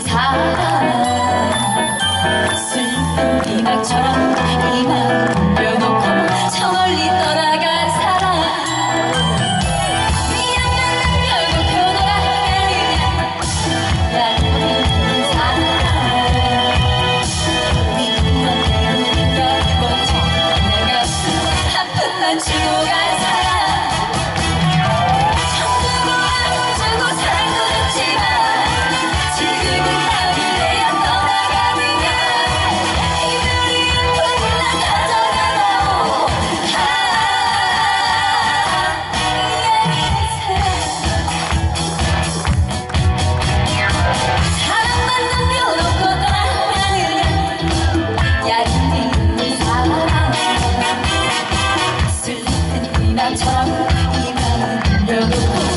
사랑 슬픈 비말처럼 이만 ta thắng nhưng anh đều